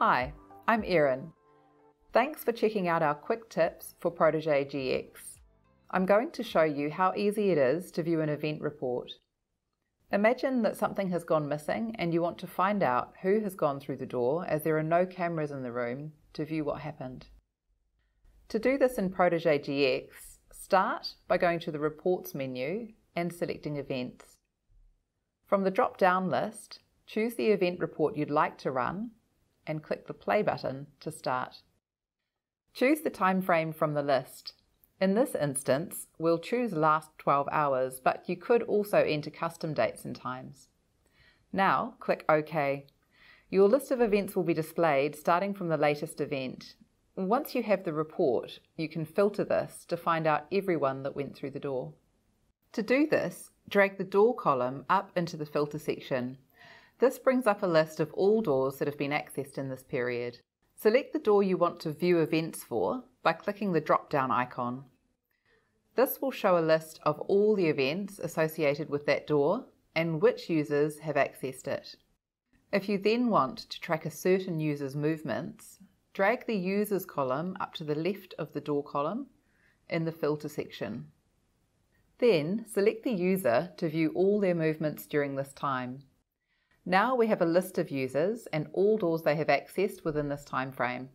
Hi, I'm Erin. Thanks for checking out our quick tips for Protege GX. I'm going to show you how easy it is to view an event report. Imagine that something has gone missing and you want to find out who has gone through the door as there are no cameras in the room to view what happened. To do this in Protege GX, start by going to the Reports menu and selecting Events. From the drop-down list, choose the event report you'd like to run and click the play button to start. Choose the time frame from the list. In this instance, we'll choose last 12 hours, but you could also enter custom dates and times. Now, click OK. Your list of events will be displayed starting from the latest event. Once you have the report, you can filter this to find out everyone that went through the door. To do this, drag the door column up into the filter section. This brings up a list of all doors that have been accessed in this period. Select the door you want to view events for by clicking the drop-down icon. This will show a list of all the events associated with that door and which users have accessed it. If you then want to track a certain user's movements, drag the Users column up to the left of the Door column in the Filter section. Then select the user to view all their movements during this time. Now we have a list of users and all doors they have accessed within this time frame.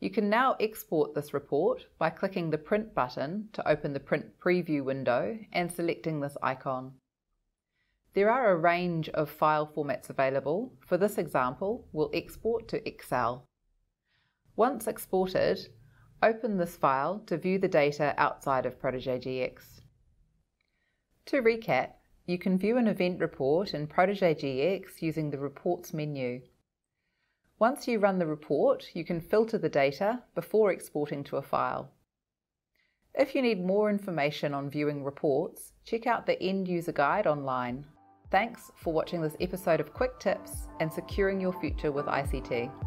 You can now export this report by clicking the Print button to open the Print Preview window and selecting this icon. There are a range of file formats available. For this example, we'll export to Excel. Once exported, open this file to view the data outside of Protege GX. To recap, you can view an event report in Protege GX using the Reports menu. Once you run the report, you can filter the data before exporting to a file. If you need more information on viewing reports, check out the End User Guide online. Thanks for watching this episode of Quick Tips and Securing Your Future with ICT.